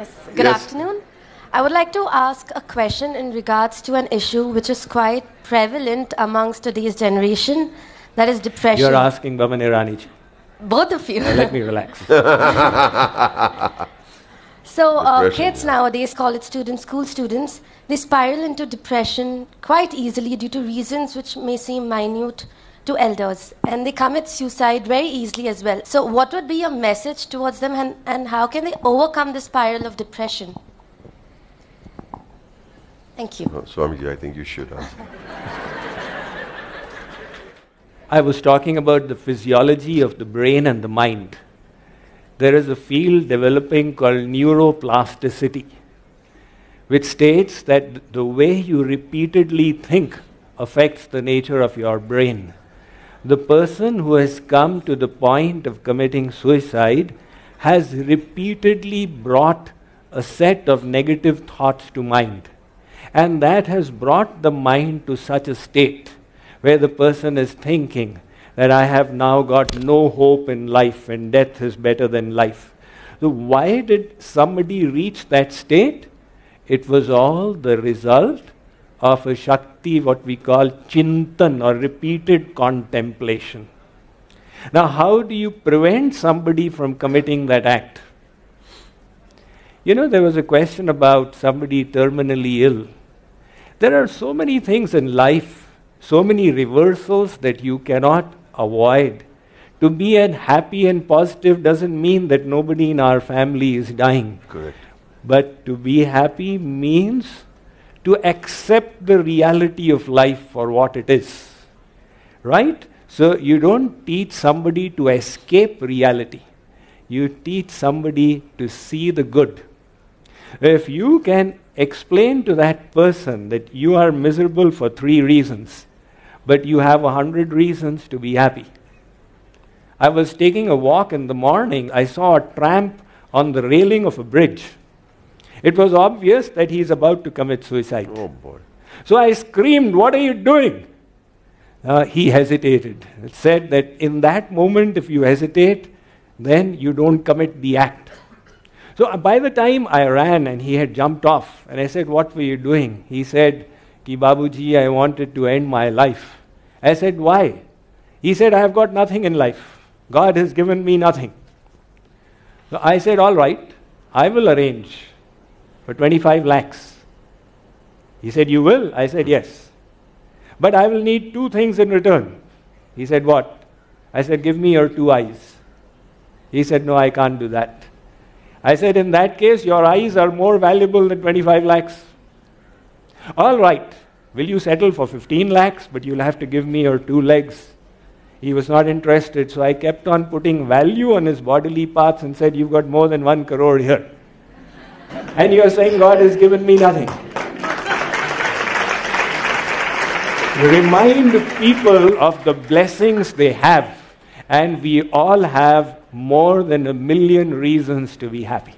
Yes. Good Yes. afternoon. I would like to ask a question in regards to an issue which is quite prevalent amongst today's generation, that is depression. You're asking Boman Irani. Both of you. Now let me relax. So, uh, kids nowadays, college students, school students, they spiral into depression quite easily due to reasons which may seem minute to elders, and they commit suicide very easily as well. So, what would be your message towards them, and, and how can they overcome the spiral of depression? Thank you. Oh, Swamiji, I think you should answer. I was talking about the physiology of the brain and the mind. There is a field developing called neuroplasticity, which states that the way you repeatedly think affects the nature of your brain. The person who has come to the point of committing suicide has repeatedly brought a set of negative thoughts to mind. And that has brought the mind to such a state where the person is thinking that I have now got no hope in life and death is better than life. So, why did somebody reach that state? It was all the result of a Shakti, what we call chintan or repeated contemplation. Now, how do you prevent somebody from committing that act? You know, there was a question about somebody terminally ill. There are so many things in life, so many reversals that you cannot avoid. To be happy and positive doesn't mean that nobody in our family is dying. Correct. But to be happy means to accept the reality of life for what it is. Right? So you don't teach somebody to escape reality. You teach somebody to see the good. If you can explain to that person that you are miserable for three reasons, but you have a hundred reasons to be happy. I was taking a walk in the morning. I saw a tramp on the railing of a bridge. It was obvious that he is about to commit suicide. Oh boy. So I screamed, What are you doing? Uh, he hesitated. It said that in that moment, if you hesitate, then you don't commit the act. So uh, by the time I ran and he had jumped off, and I said, What were you doing? He said, Ki Babuji, I wanted to end my life. I said, Why? He said, I have got nothing in life. God has given me nothing. So I said, All right, I will arrange for 25 lakhs. He said, You will? I said, Yes. But I will need two things in return. He said, What? I said, Give me your two eyes. He said, No, I can't do that. I said, In that case, your eyes are more valuable than 25 lakhs. All right, will you settle for 15 lakhs, but you'll have to give me your two legs? He was not interested, so I kept on putting value on his bodily parts and said, You've got more than one crore here. And you're saying God has given me nothing. Remind people of the blessings they have, and we all have more than a million reasons to be happy.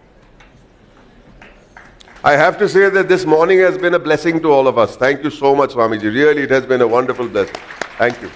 I have to say that this morning has been a blessing to all of us. Thank you so much, Swamiji. Really, it has been a wonderful blessing. Thank you.